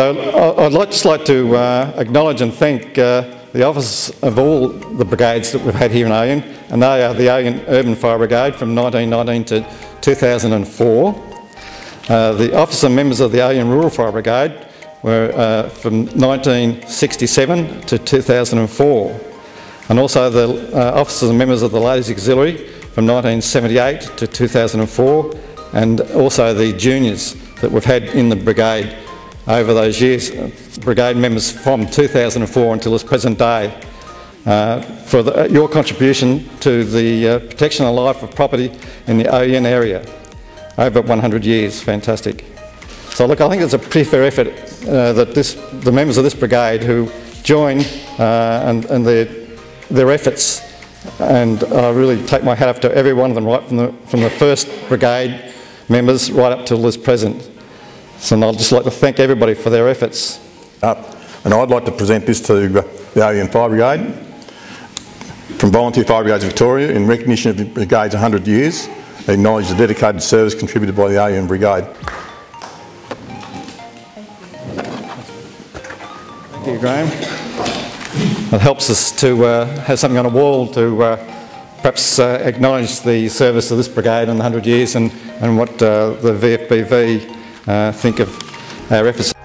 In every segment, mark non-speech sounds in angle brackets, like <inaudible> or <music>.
So I'd just like to uh, acknowledge and thank uh, the officers of all the brigades that we've had here in Ouyen, and they are the Ouyen Urban Fire Brigade from 1919 to 2004. Uh, the officer members of the Ouyen Rural Fire Brigade were uh, from 1967 to 2004, and also the uh, officers and members of the Ladies Auxiliary from 1978 to 2004, and also the juniors that we've had in the brigade over those years, uh, brigade members from 2004 until this present day, uh, for the, your contribution to the uh, protection of life of property in the Ouyen area over 100 years. Fantastic. So look, I think it's a pretty fair effort uh, that this, the members of this brigade who join uh, and, and their, their efforts, and I really take my hat off to every one of them, right from the, from the first brigade members right up till this present. So I'd just like to thank everybody for their efforts. up. And I'd like to present this to uh, the Ouyen Fire Brigade from Volunteer Fire Brigades Victoria in recognition of the brigade's 100 years. They acknowledge the dedicated service contributed by the Ouyen Brigade. Thank you, Graham. It helps us to uh, have something on a wall to uh, perhaps uh, acknowledge the service of this brigade in 100 years and, and what uh, the VFBV uh, Uh, think of uh, our efforts.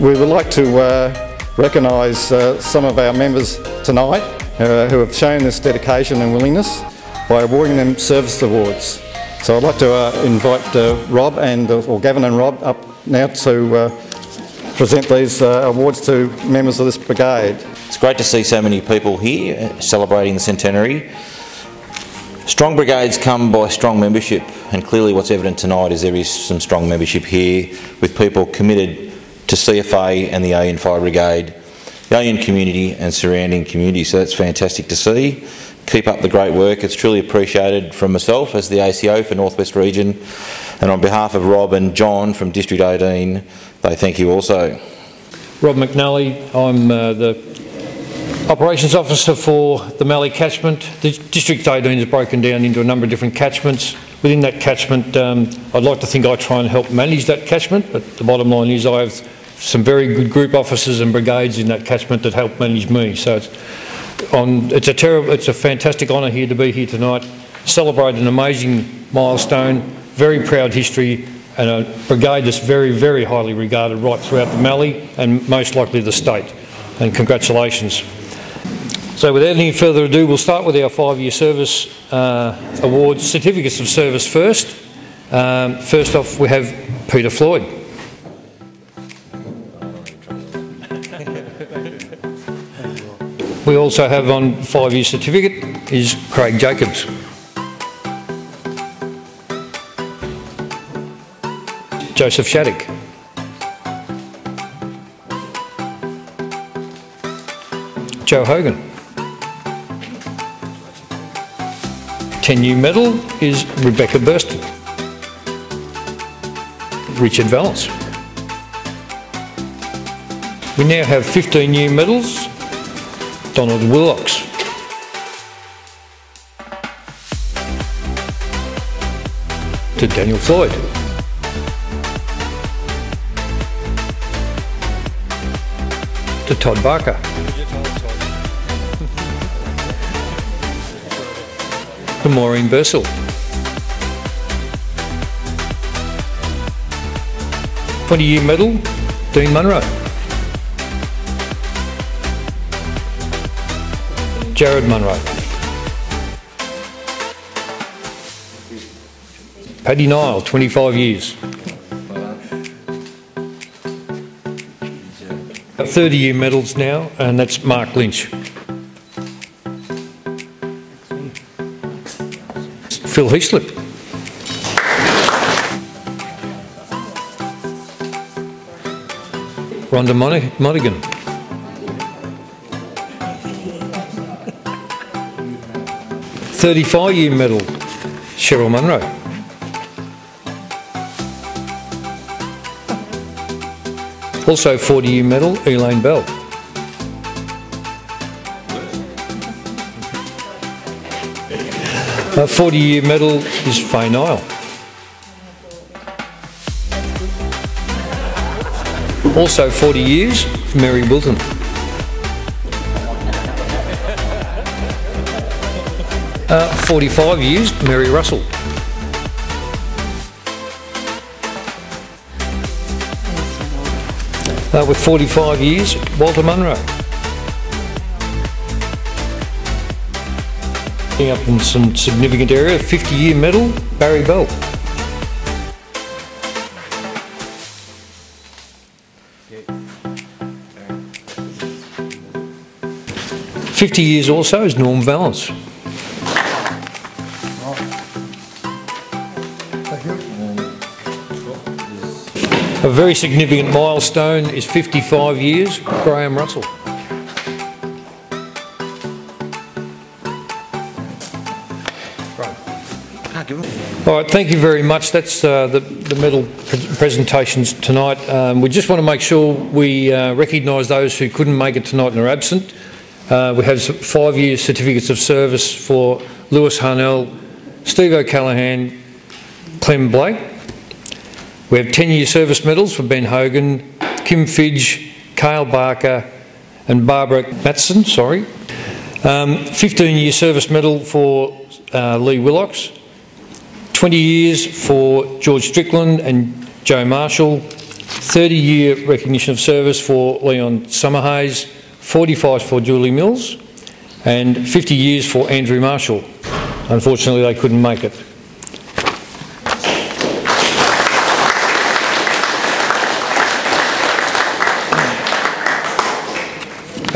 We would like to uh, recognise uh, some of our members tonight uh, who have shown this dedication and willingness by awarding them service awards. So I'd like to uh, invite uh, Rob and, or Gavin and Rob up now to uh, present these uh, awards to members of this brigade. It's great to see so many people here uh, celebrating the centenary. Strong brigades come by strong membership, and clearly what's evident tonight is there is some strong membership here with people committed to CFA and the Ouyen Fire Brigade, the Ouyen community and surrounding community. So that's fantastic to see. Keep up the great work. It's truly appreciated from myself as the ACO for Northwest Region, and on behalf of Rob and John from District 18, they thank you also. Rob McNally, I'm uh, the Operations Officer for the Mallee catchment. The District 18 is broken down into a number of different catchments. Within that catchment, um, I'd like to think I try and help manage that catchment, but the bottom line is I have some very good group officers and brigades in that catchment that helped manage me. So it's, on, it's a terrible, it's a fantastic honour here to be here tonight, celebrate an amazing milestone, very proud history, and a brigade that's very, very highly regarded right throughout the Mallee and most likely the state. And congratulations. So without any further ado, we'll start with our five-year service uh, awards, certificates of service first. Um, first off, we have Peter Floyd. We also have on five-year certificate is Craig Jacobs. Joseph Shattuck. Joe Hogan. 10U medal is Rebecca Burston. Richard Valance. We now have 15U medals. Donald Willocks. To Daniel Floyd. To Todd Barker. <laughs> To Maureen Bursell. Twenty-year medal, Dean Munro. Jared Munro. Paddy Nile, 25 years. Got 30 year medals now, and that's Mark Lynch. Phil Heaslip. Rhonda Mon- Monaghan. Thirty-five year medal, Cheryl Munro. Also 40 year medal, Elaine Bell. A 40 year medal is Faye Nile. Also 40 years, Mary Wilton. Uh, 45 years, Mary Russell. Uh, with 45 years, Walter Munro. Picking up in some significant area, 50 year medal, Barry Bell. Fifty years also is Norm Valance. A very significant milestone is 55 years, Graham Russell. All right, thank you very much. That's uh, the, the medal pre- presentations tonight. Um, we just want to make sure we uh, recognise those who couldn't make it tonight and are absent. Uh, we have five-year certificates of service for Lewis Harnell, Steve O'Callaghan, Clem Blake. We have 10-year service medals for Ben Hogan, Kim Fidge, Cale Barker and Barbara Matson, sorry. Um, 15-year service medal for uh, Lee Willocks. 20 years for George Strickland and Joe Marshall. 30-year recognition of service for Leon Summerhays. 45 for Julie Mills. And 50 years for Andrew Marshall. Unfortunately, they couldn't make it.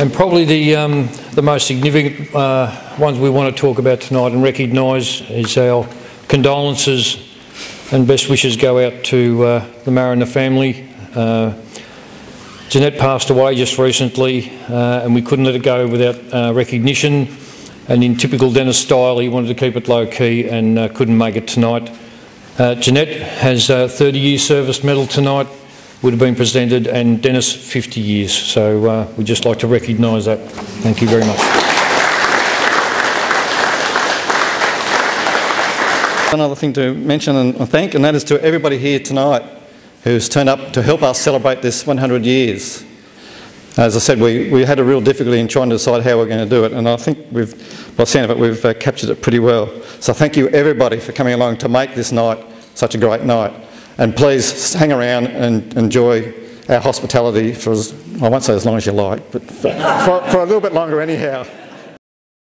And probably the, um, the most significant uh, ones we want to talk about tonight and recognise is our condolences and best wishes go out to uh, the Mariner family. Uh, Jeanette passed away just recently uh, and we couldn't let it go without uh, recognition. And in typical Dennis style, he wanted to keep it low key and uh, couldn't make it tonight. Jeanette has a 30 year service medal tonight would have been presented, and Dennis 50 years. So uh, we'd just like to recognise that. Thank you very much. One other thing to mention and thank, and that is to everybody here tonight who's turned up to help us celebrate this 100 years. As I said, we, we had a real difficulty in trying to decide how we're going to do it, and I think we've, by the sound of it, we've uh, captured it pretty well. So thank you everybody for coming along to make this night such a great night. And please hang around and enjoy our hospitality for, as, I won't say as long as you like, but for, for, for a little bit longer anyhow.